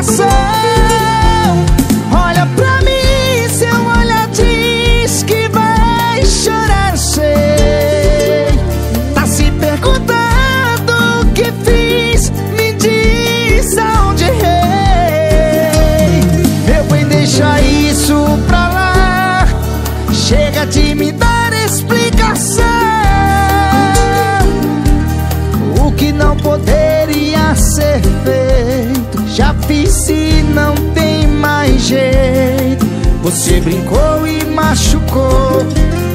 Você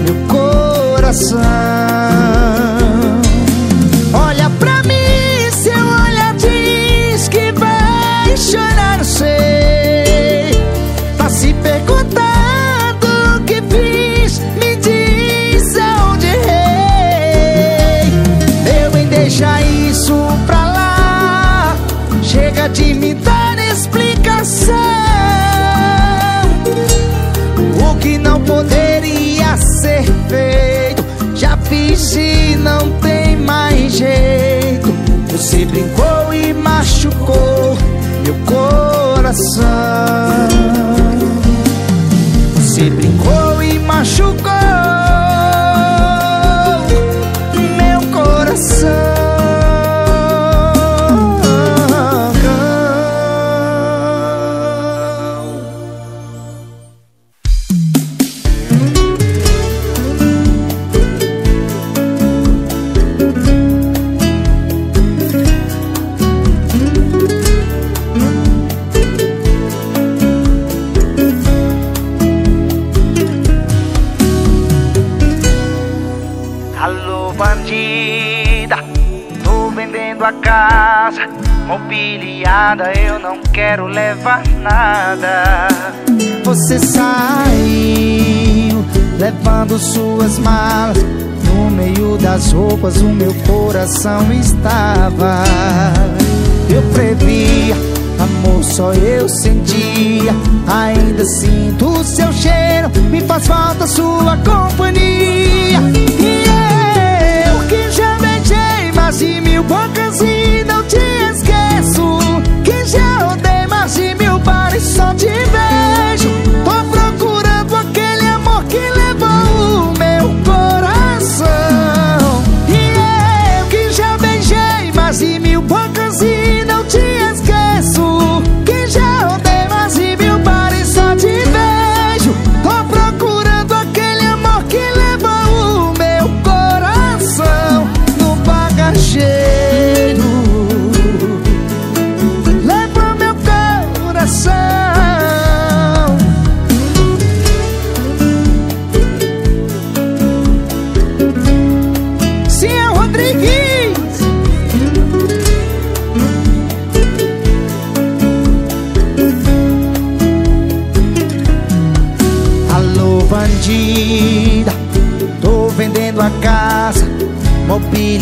meu coração ser feito. Já fiz e não tem mais jeito. Você brincou e machucou meu coração. Você brincou e machucou mobiliada, eu não quero levar nada. Você saiu levando suas malas. No meio das roupas o meu coração estava. Eu previa, amor, só eu sentia. Ainda sinto o seu cheiro, me faz falta sua companhia. Mais de mil bocas e não te esqueço Que já rodei mais de mil bares só te vejo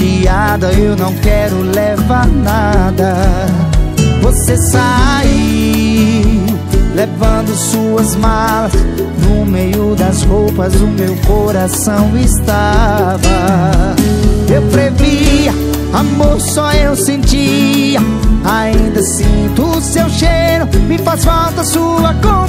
Mobiliada, eu não quero levar nada. Você saiu Levando suas malas. No meio das roupas o meu coração estava. Eu previa, amor só eu sentia. Ainda sinto o seu cheiro Me faz falta sua companhia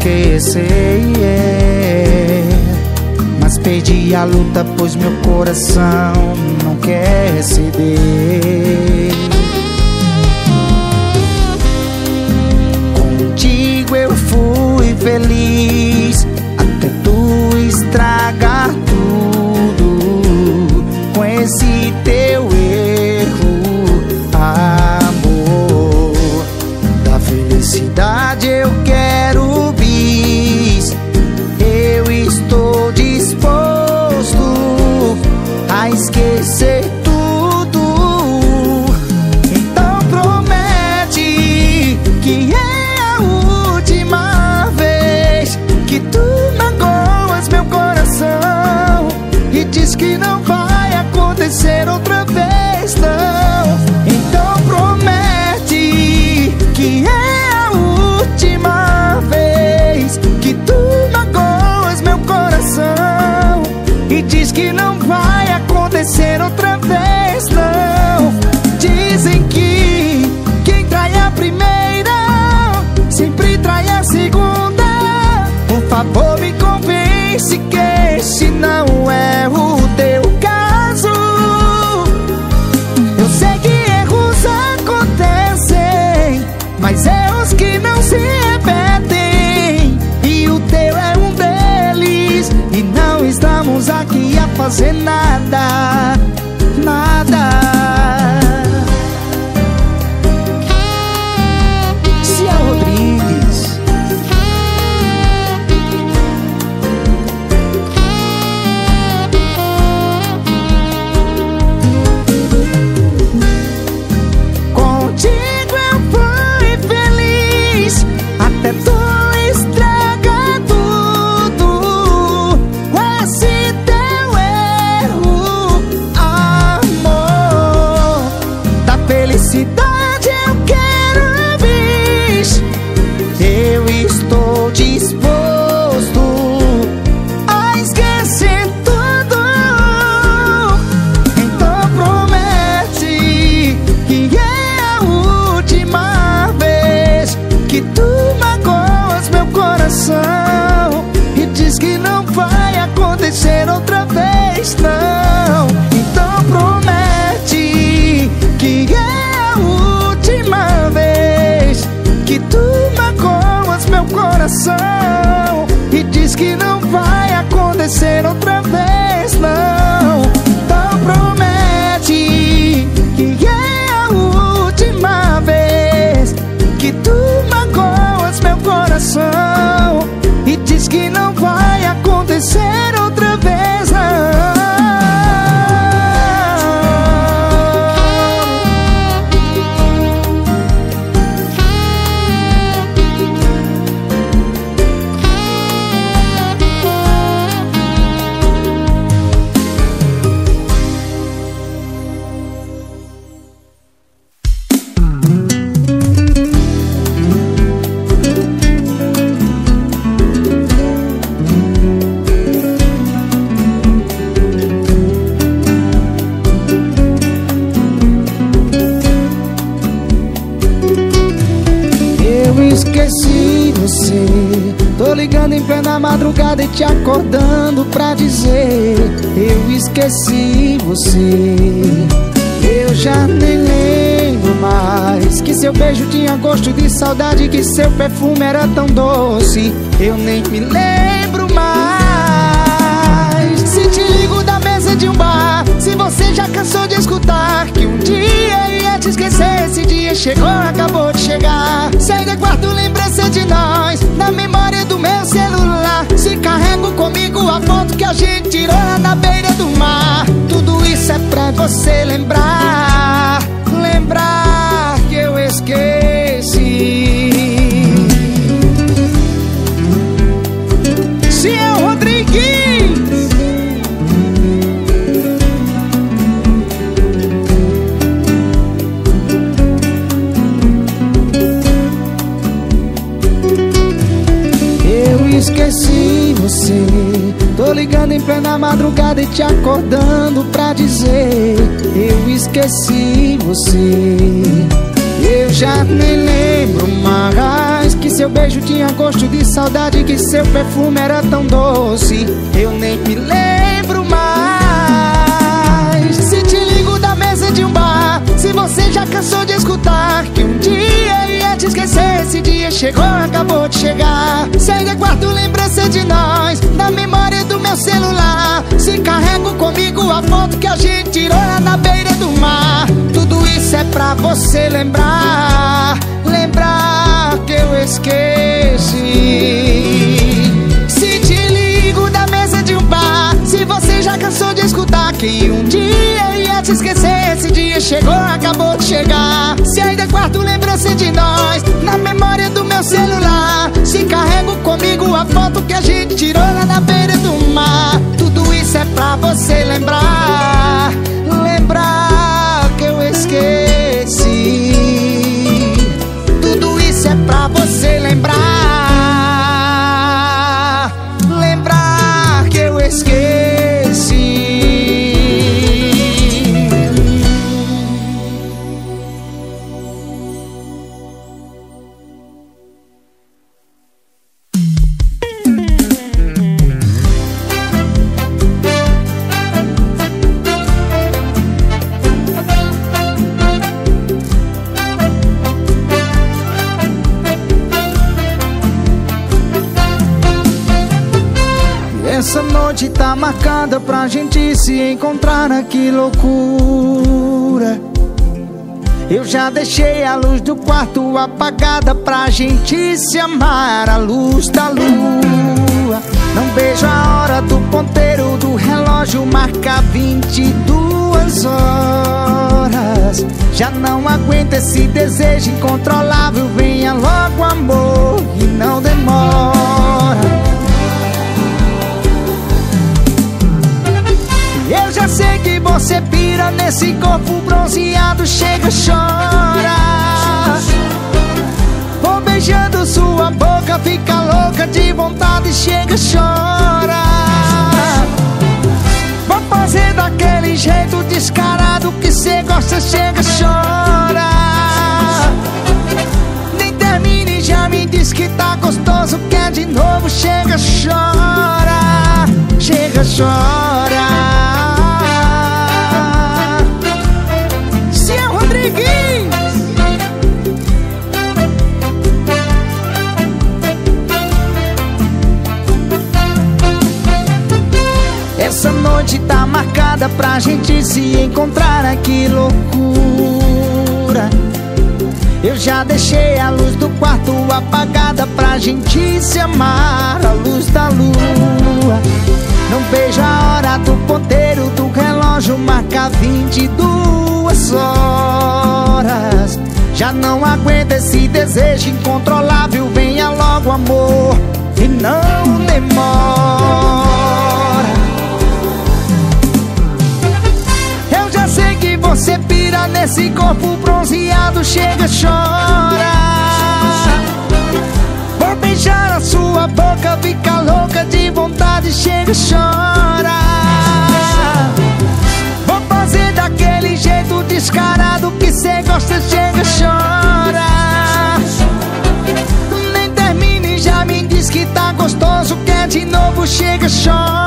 esquecer é. Mas perdi a luta pois meu coração não quer ceder. Fazer nada, esqueci você. Eu já nem lembro mais Que seu beijo tinha gosto de saudade Que seu perfume era tão doce. Eu nem me lembro mais. Se te ligo da mesa de um bar Se você já cansou de escutar Que um dia ia te esquecer Esse dia chegou, acabou de chegar. Se ainda guardo lembrança de nós Na memória do meu celular. Se carrego comigo a foto que a gente tirou lá na beira do mar. Tudo isso é pra você lembrar Lembrar ligando em plena madrugada e te acordando pra dizer Eu esqueci você. Eu já nem lembro mais Que seu beijo tinha gosto de saudade Que seu perfume era tão doce. Eu nem me lembro mais. Se te ligo da mesa de um bar Se você já cansou de escutar Que um dia ia te esquecer Esse dia chegou, acabou de chegar. Se ainda guardo lembrança de nós Na memória do meu celular. Se carrego comigo a foto que a gente tirou lá na beira do mar. Tudo isso é pra você lembrar Lembrar que eu esqueci. Se te ligo da mesa de um bar Se você já cansou de escutar Que um dia ia te esquecer Esse dia chegou, acabou de chegar. Se ainda guardo lembrança de nós Na memória do meu celular. Se carrego comigo a foto que a gente tirou lá na beira do mar. Tudo isso é pra você lembrar Lembrar que eu esqueci. Tudo isso é pra você lembrar marcada pra gente se encontrar, ah, que loucura. Eu já deixei a luz do quarto apagada pra gente se amar A luz da lua. Não vejo a hora do ponteiro do relógio marca 22 horas. Já não aguento esse desejo incontrolável. Venha logo amor e não demora já sei que você pira nesse corpo bronzeado Chega, chora. Vou beijando sua boca Fica louca de vontade Chega, chora. Vou fazer daquele jeito descarado Que cê gosta Chega, chora. Nem termine já me diz que tá gostoso Quer de novo Chega, chora. Chega, chora noite tá marcada pra gente se encontrar, que loucura. Eu já deixei a luz do quarto apagada pra gente se amar A luz da lua. Não vejo a hora do ponteiro do relógio marca 22 horas. Já não aguento esse desejo incontrolável. Venha logo amor e não demora nesse corpo bronzeado Chega, chora. Vou beijar a sua boca Fica louca de vontade Chega, chora. Vou fazer daquele jeito descarado Que cê gosta Chega, chora. Nem termine já me diz que tá gostoso Quer de novo Chega, chora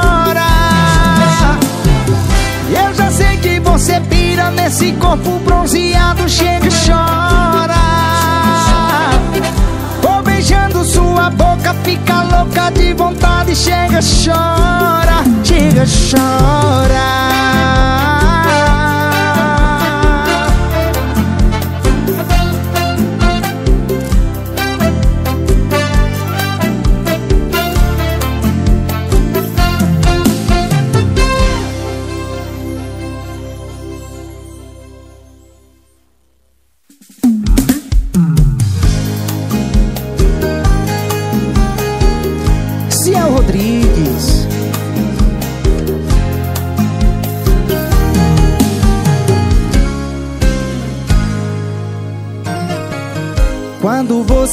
nesse corpo bronzeado Chega e chora. Vou beijando sua boca Fica louca de vontade Chega, chora Chega, chora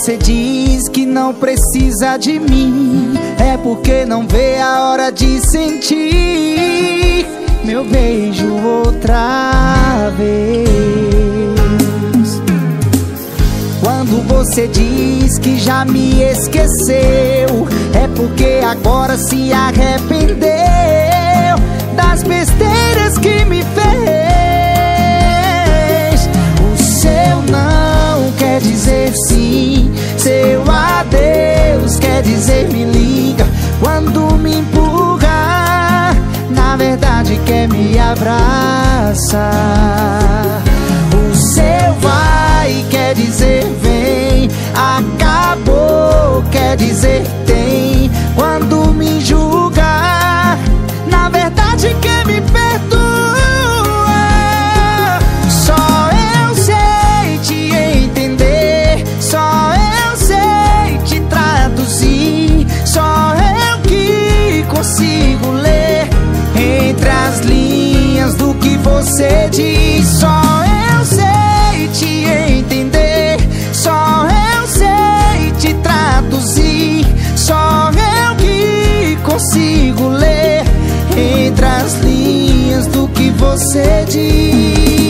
você diz que não precisa de mim. É porque não vê a hora de sentir Meu beijo outra vez. Quando você diz que já me esqueceu É porque agora se arrependeu Das besteiras que me fez quer dizer sim. Seu adeus quer dizer me liga. Quando me empurra Na verdade quer me abraçar. O seu vai quer dizer vem. Acabou quer dizer tem você diz.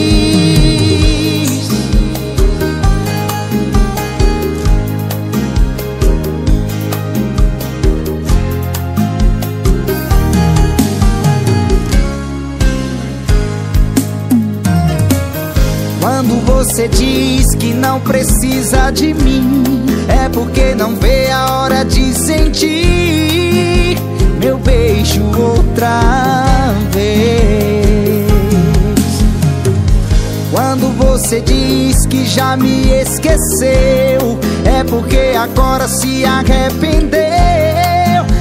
você diz que não precisa de mim É porque não vê a hora de sentir Meu beijo suas diz que já me esqueceu. É porque agora se arrependeu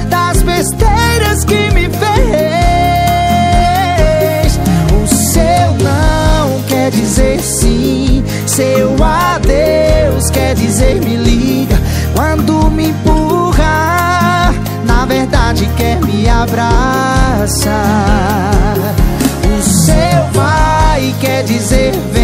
Das besteiras que me fez. O seu não quer dizer sim Seu adeus quer dizer me liga. Quando me empurra Na verdade quer me abraçar. O seu vai quer dizer vem.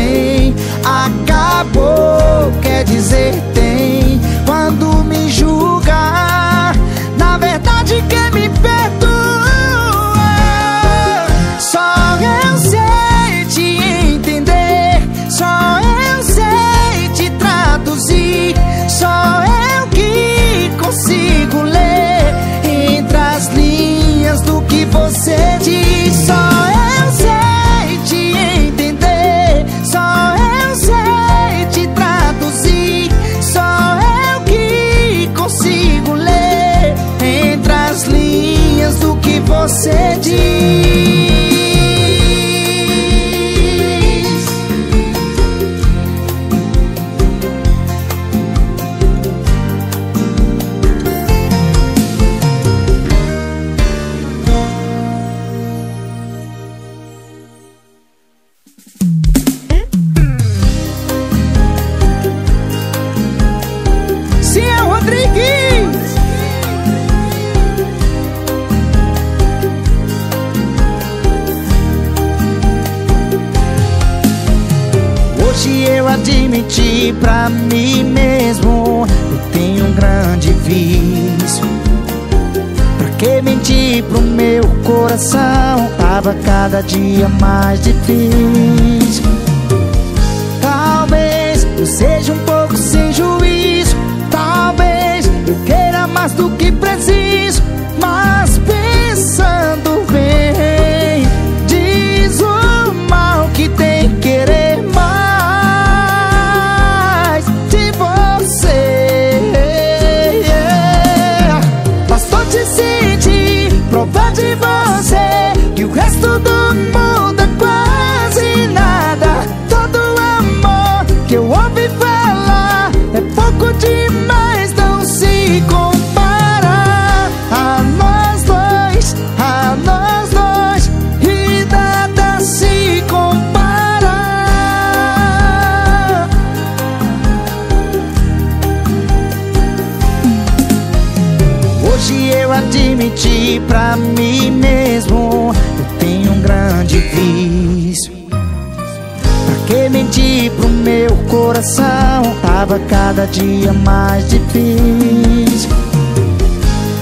pra mim mesmo. Eu tenho um grande vício. Pra que mentir pro meu coração? Tava cada dia mais difícil.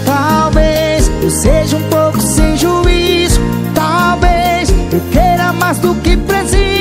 Talvez eu seja um pouco sem juízo. Talvez eu queira mais do que preciso.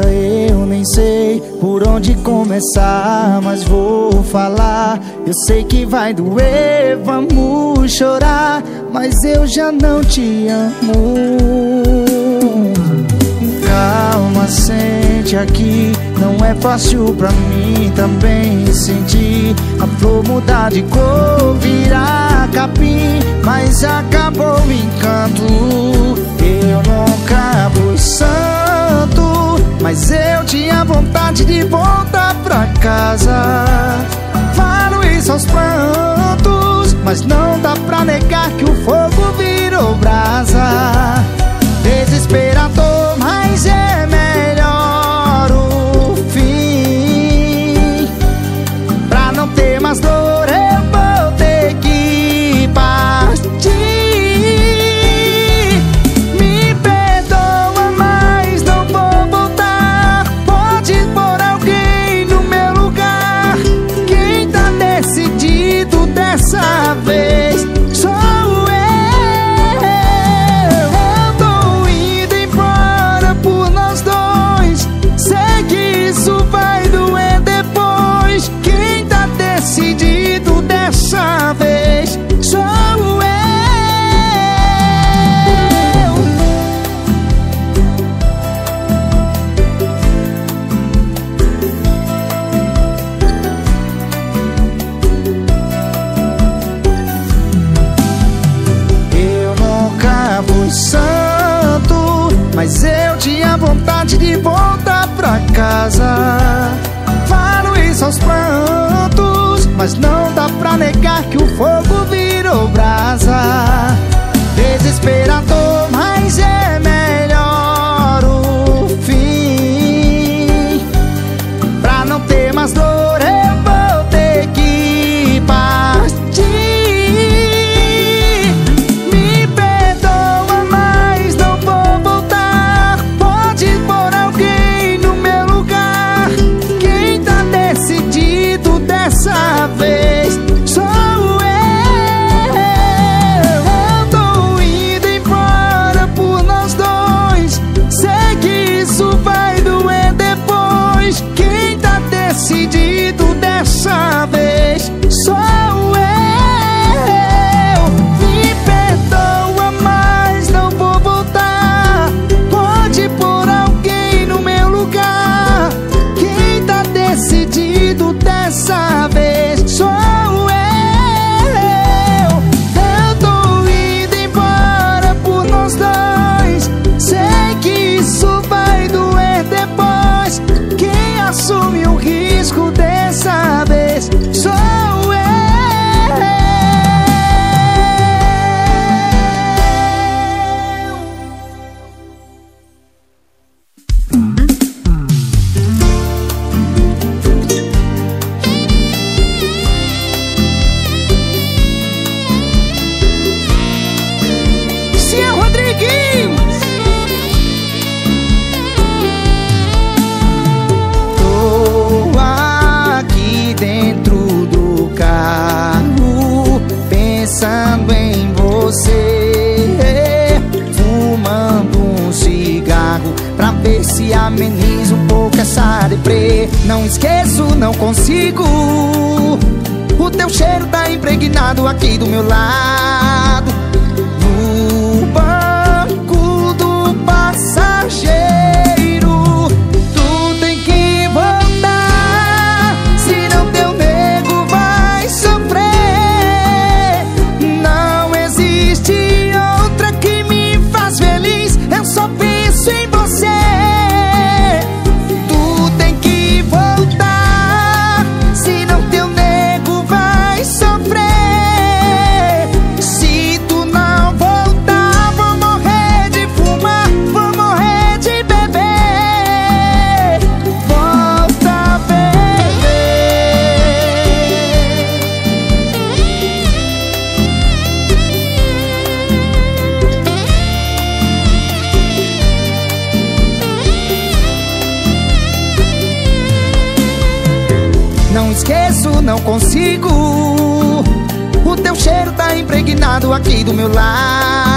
eu nem sei por onde começar, mas vou falar. Eu sei que vai doer, vamos chorar, mas eu já não te amo. Calma, sente aqui, não é fácil pra mim também sentir a flor mudar de cor, virar capim, mas acabou o encanto. Eu nunca vou sangue. Mas eu tinha vontade de voltar pra casa. Falo isso aos prantos Mas não dá pra negar que o fogo virou brasa. Desesperador. Mas não dá pra negar que o fogo teu cheiro tá impregnado aqui do meu lar. O teu cheiro tá impregnado aqui do meu lado.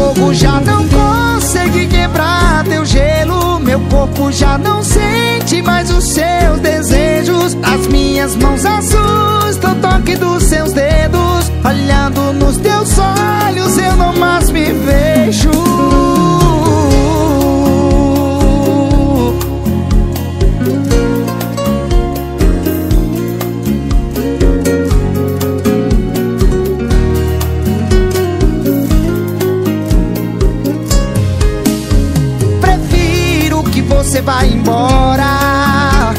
Fogo já não consegue quebrar teu gelo. Meu corpo já não sente mais os seus desejos. As minhas mãos assustam o toque dos seus dedos. Olhando nos teus olhos eu não mais me vejo você vai embora.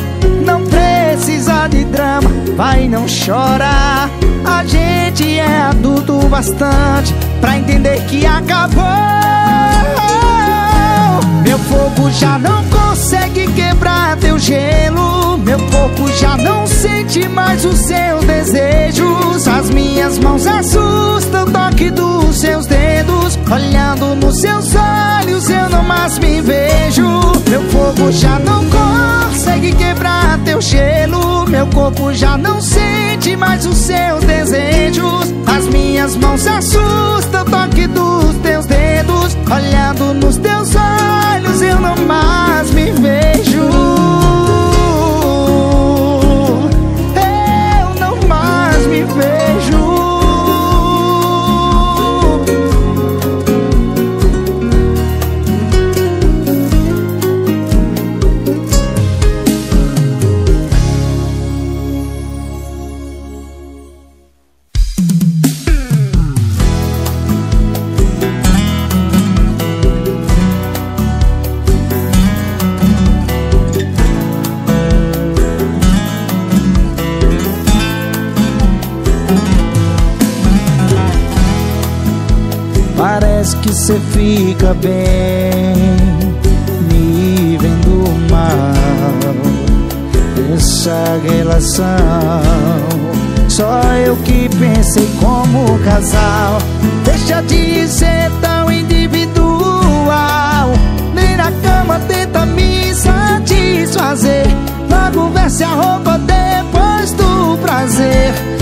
Não precisa de drama, vai não chora. A gente é adulto bastante Pra entender que acabou. Meu fogo já não consegue quebrar teu gelo. Meu corpo já não sente mais os seus desejos. As minhas mãos assustam o toque dos seus dedos Olhando nos seus olhos mais me vejo. Meu fogo já não consegue quebrar teu gelo. Meu corpo já não sente mais os seus desejos As minhas mãos assustam o toque dos teus dedos. Olhando nos teus olhos eu não mais me vejo Só eu que pensei como casal. Deixa de ser tão individual. Nem na cama tenta me satisfazer. Logo veste a roupa depois do prazer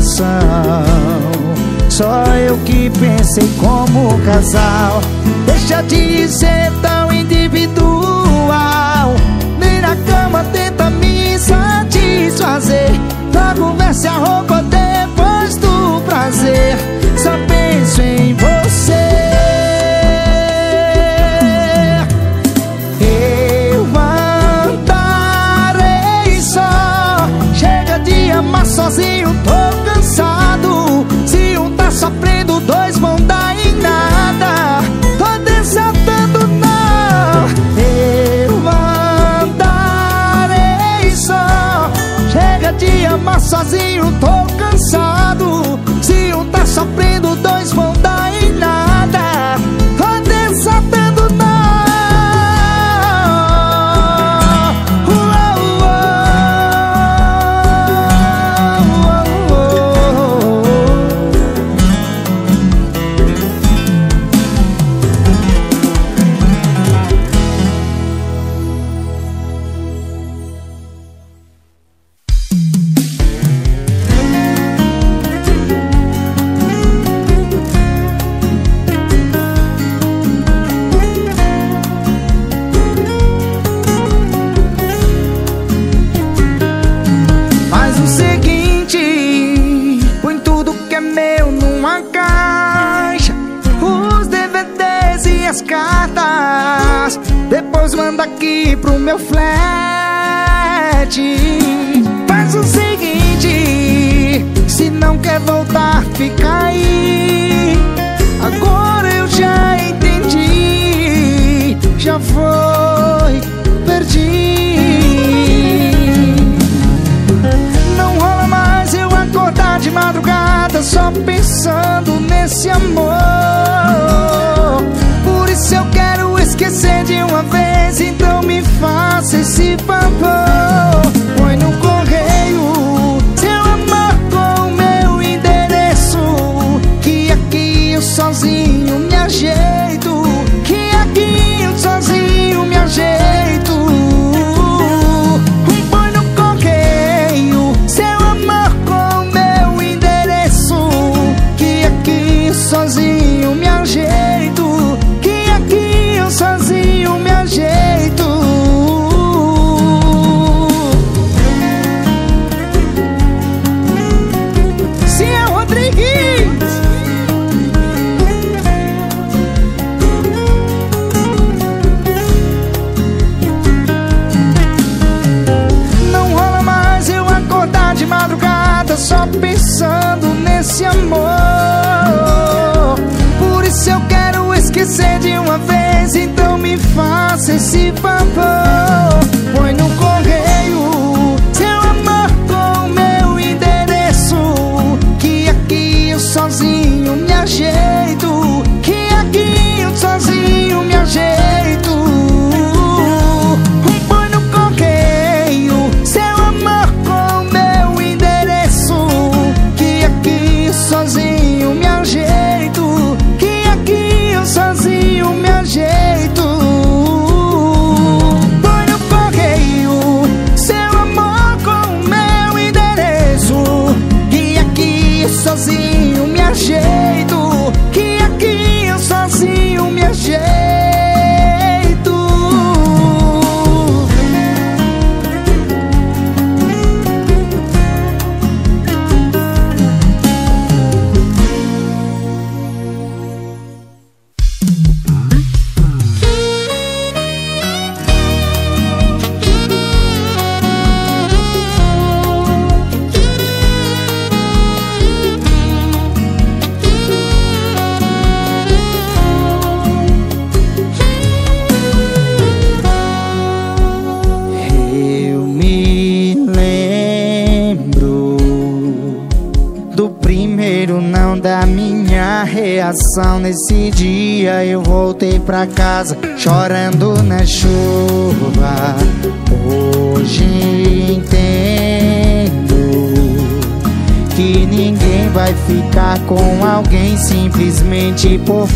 Relação Só eu que pensei como casal. Deixa de ser tão individual. Nem na cama tenta me satisfazer. Logo veste a roupa tô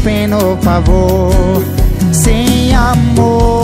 pena ou favor. Sem amor.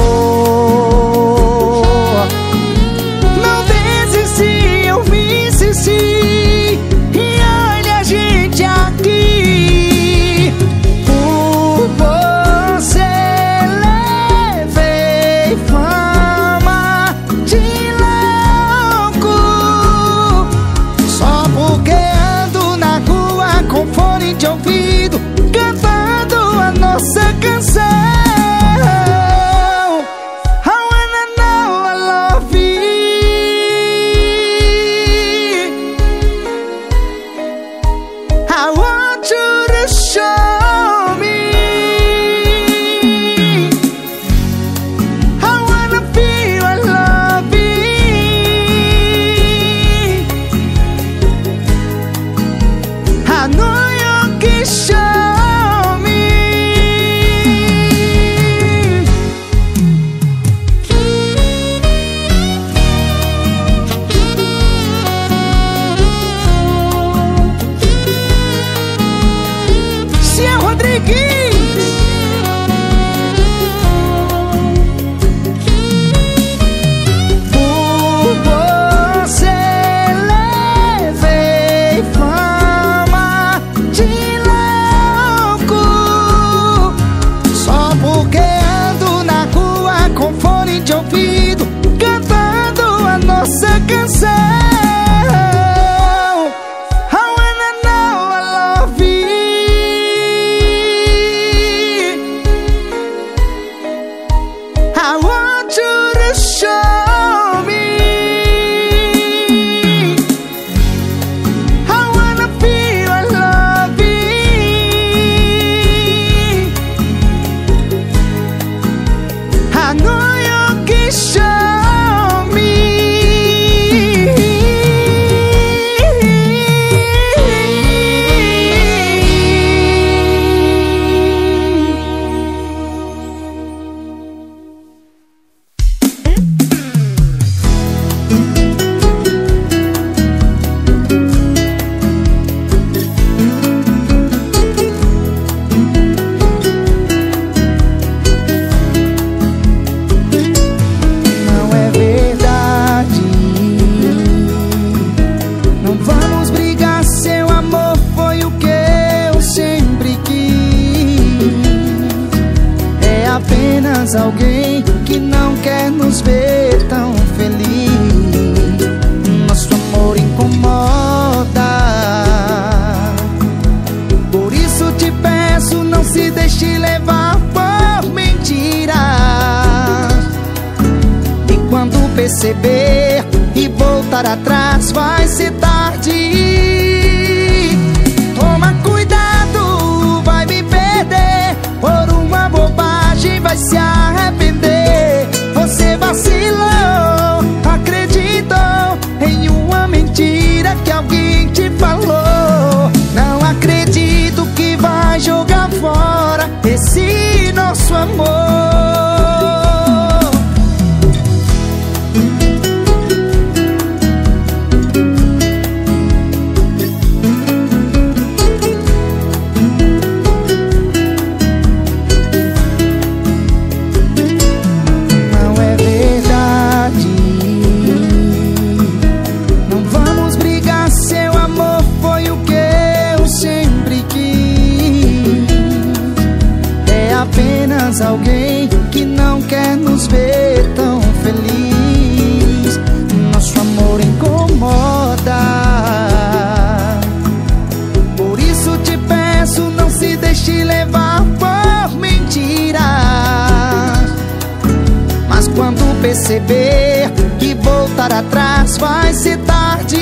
atrás vai se tarde.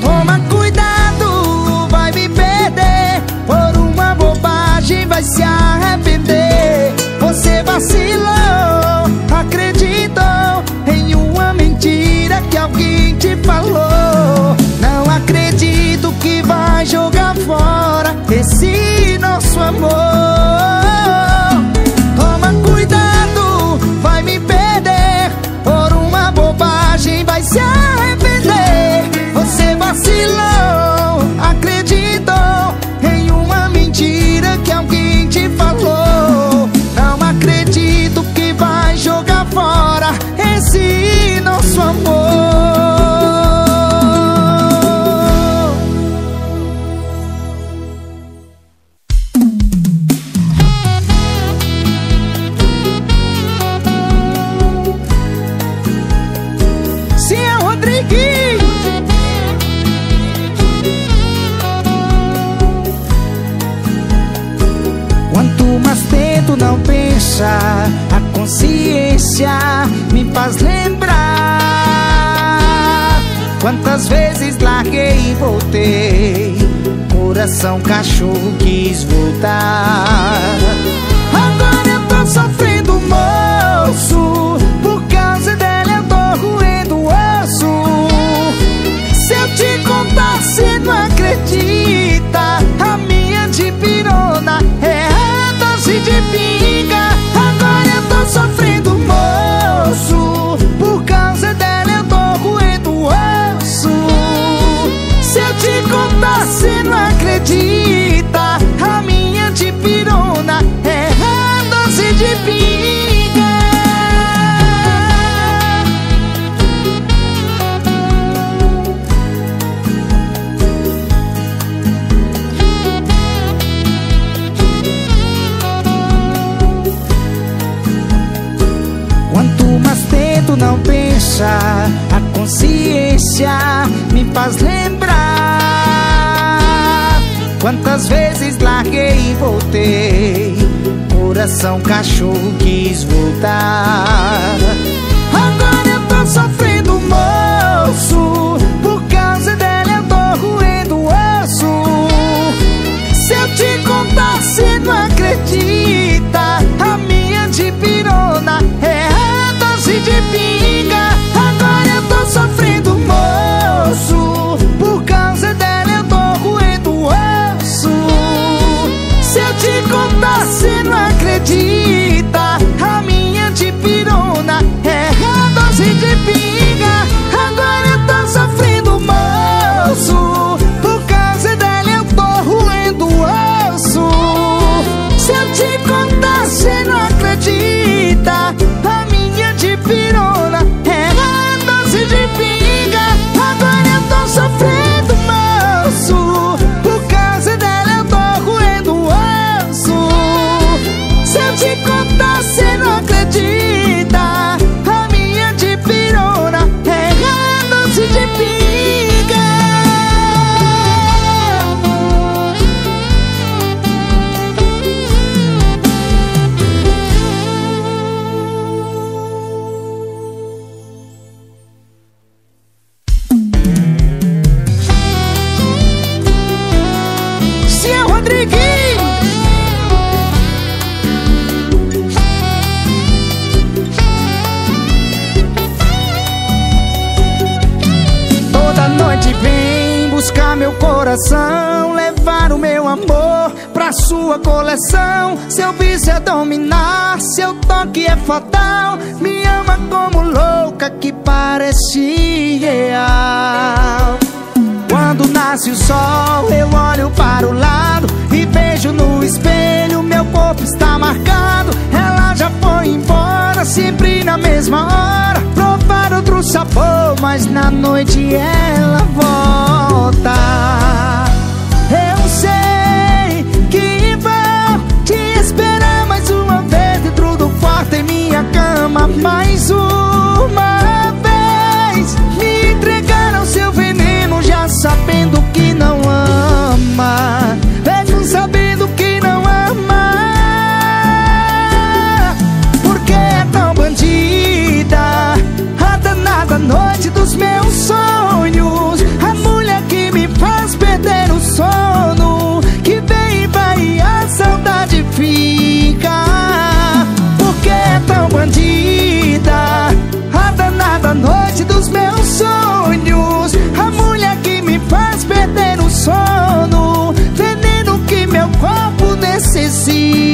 Toma cuidado, vai me perder. Por uma bobagem vai se arrepender. Você vacilou, acreditou em uma mentira que alguém te falou. Não acredito que vai jogar fora esse nosso amor. São cachorro quis A consciência me faz lembrar. Quantas vezes larguei e voltei Coração cachorro quis voltar. Agora eu tô sofrendo moço Por causa dela eu tô roendo osso. Se eu te contar, você não acredita A minha de pirona é a dose de pirona nasce fatal. Me ama como louca que parece real. Quando nasce o sol eu olho para o lado E vejo no espelho meu corpo está marcado. Ela já foi embora sempre na mesma hora. Provar outro sabor mas na noite é ama mais uma vez. Me entregaram seu veneno já sabendo que não ama. É Mesmo sabendo que não ama. Porque é tão bandida. A danada noite do se sim